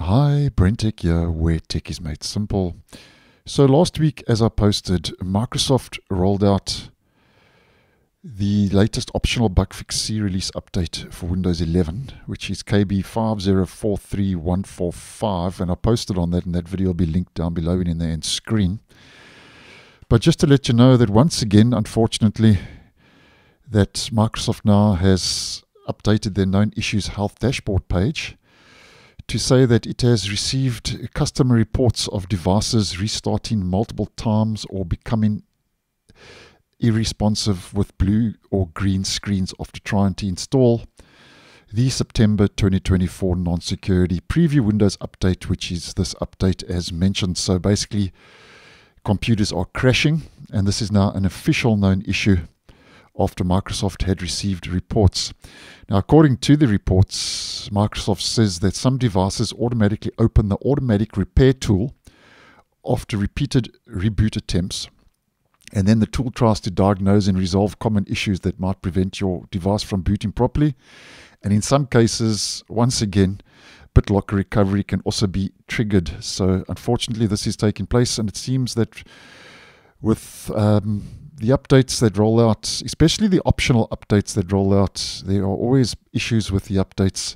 Hi, Brentech here, where tech is made simple. So last week, as I posted, Microsoft rolled out the latest optional bug fix C release update for Windows 11, which is KB 5043145, and I posted on that, and that video will be linked down below and in the end screen. But just to let you know that once again, unfortunately, that Microsoft now has updated their known issues health dashboard page to say that it has received customer reports of devices restarting multiple times or becoming irresponsive with blue or green screens after trying to install the September 2024 non-security preview Windows update, which is this update as mentioned. So basically, computers are crashing, and this is now an official known issue after Microsoft had received reports. Now, according to the reports, Microsoft says that some devices automatically open the automatic repair tool after repeated reboot attempts. And then the tool tries to diagnose and resolve common issues that might prevent your device from booting properly. And in some cases, once again, BitLocker recovery can also be triggered. So, unfortunately, this is taking place, and it seems that with um, the updates that roll out, especially the optional updates that roll out, there are always issues with the updates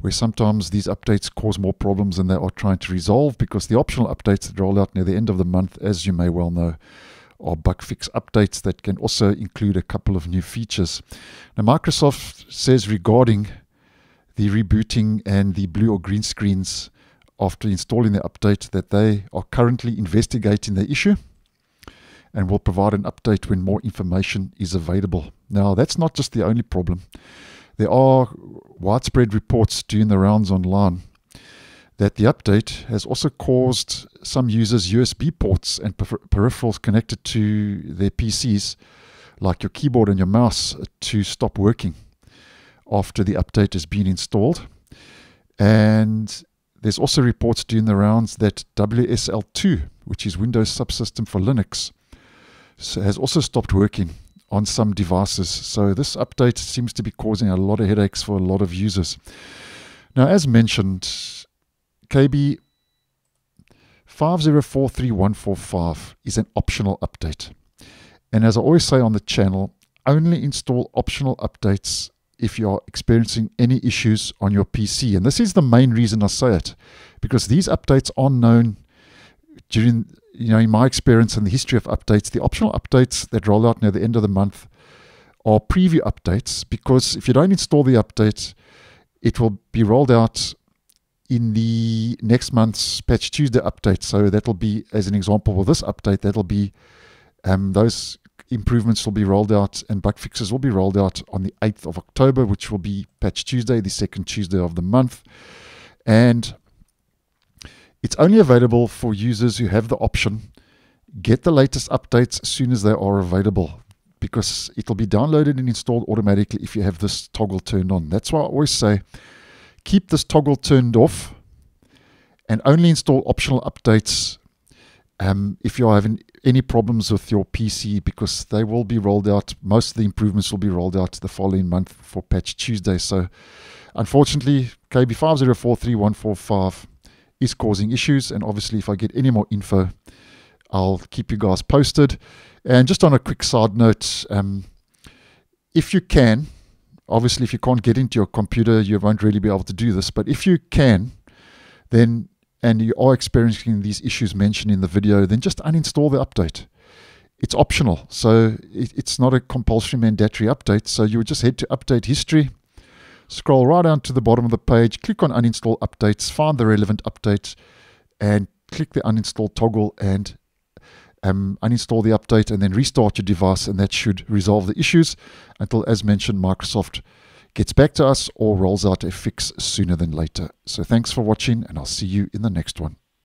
where sometimes these updates cause more problems than they are trying to resolve because the optional updates that roll out near the end of the month, as you may well know, are bug fix updates that can also include a couple of new features. Now, Microsoft says regarding the rebooting and the blue or green screens after installing the update that they are currently investigating the issue and will provide an update when more information is available. Now, that's not just the only problem. There are widespread reports doing the rounds online that the update has also caused some users' USB ports and peripherals connected to their PCs, like your keyboard and your mouse, to stop working after the update has been installed. And there's also reports doing the rounds that WSL2, which is Windows Subsystem for Linux, has also stopped working on some devices. So this update seems to be causing a lot of headaches for a lot of users. Now, as mentioned, KB 5043145 is an optional update. And as I always say on the channel, only install optional updates if you are experiencing any issues on your PC. And this is the main reason I say it, because these updates are known during you know, in my experience and the history of updates, the optional updates that roll out near the end of the month are preview updates because if you don't install the update, it will be rolled out in the next month's Patch Tuesday update. So that'll be, as an example, with this update, that'll be um, those improvements will be rolled out and bug fixes will be rolled out on the 8th of October, which will be Patch Tuesday, the second Tuesday of the month. And it's only available for users who have the option. Get the latest updates as soon as they are available because it'll be downloaded and installed automatically if you have this toggle turned on. That's why I always say keep this toggle turned off and only install optional updates um, if you're having any problems with your PC because they will be rolled out. Most of the improvements will be rolled out the following month for Patch Tuesday. So, unfortunately, KB504345 is causing issues. And obviously, if I get any more info, I'll keep you guys posted. And just on a quick side note, um, if you can, obviously, if you can't get into your computer, you won't really be able to do this. But if you can, then and you are experiencing these issues mentioned in the video, then just uninstall the update. It's optional, so it, it's not a compulsory mandatory update. So you would just head to update history Scroll right down to the bottom of the page, click on uninstall updates, find the relevant update, and click the uninstall toggle and um, uninstall the update and then restart your device, and that should resolve the issues until, as mentioned, Microsoft gets back to us or rolls out a fix sooner than later. So thanks for watching, and I'll see you in the next one.